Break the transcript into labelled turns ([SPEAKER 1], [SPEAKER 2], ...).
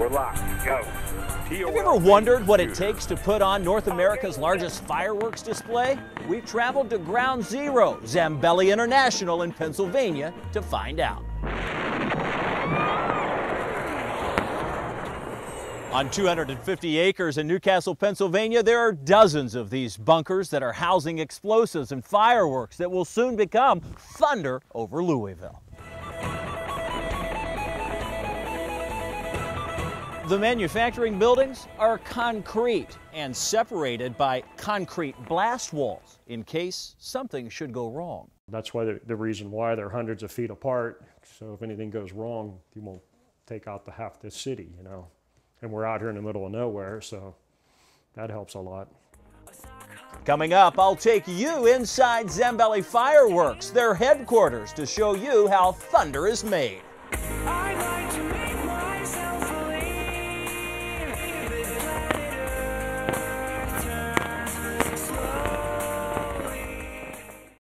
[SPEAKER 1] We're locked. Go.
[SPEAKER 2] Have you ever wondered what it takes to put on North America's largest fireworks display? We've traveled to Ground Zero, Zambelli International in Pennsylvania, to find out. On 250 acres in New Castle, Pennsylvania, there are dozens of these bunkers that are housing explosives and fireworks that will soon become thunder over Louisville. The manufacturing buildings are concrete and separated by concrete blast walls in case something should go wrong.
[SPEAKER 3] That's why the, the reason why they're hundreds of feet apart. So if anything goes wrong, you won't take out the half the city, you know. And we're out here in the middle of nowhere, so that helps a lot.
[SPEAKER 2] Coming up, I'll take you inside Zambelli Fireworks, their headquarters, to show you how thunder is made.